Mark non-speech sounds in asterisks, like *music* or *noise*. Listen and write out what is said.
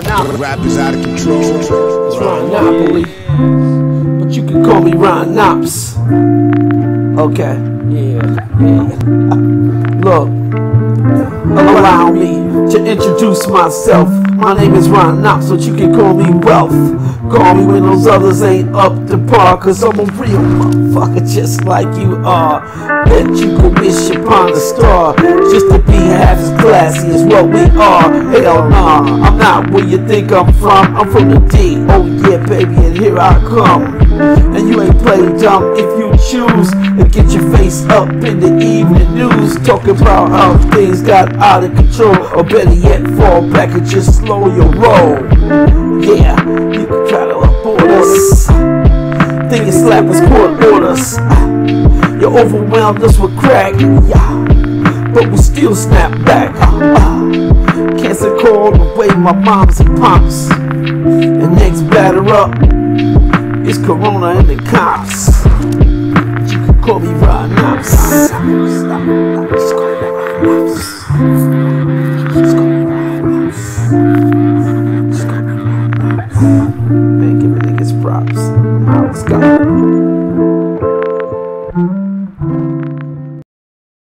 Ron Napoli. Rap is out of control. It's Ron Napoli. But you can call me RONOPS. Okay, yeah, yeah. *laughs* Look, allow me to introduce myself. My name is Ron Knox, but you can call me Wealth. Call me when those others ain't up to par, cause I'm a real motherfucker just like you are. Bet you could wish upon a star, just to be half as classy as what we are. Hell nah, I'm not where you think I'm from. I'm from the D, oh yeah, baby, and here I come. And you ain't playing dumb if you choose to get your face up in the evening news, talking about how things got out of control, or better yet, fall back and just slow your roll. Yeah, you can try to abort us, think you slap us court orders. You overwhelmed us with crack, yeah, but we still snap back. Uh, cancer called away my moms and pops, and next batter up. It's Corona and the cops. Man, give a niggas props. Miles go.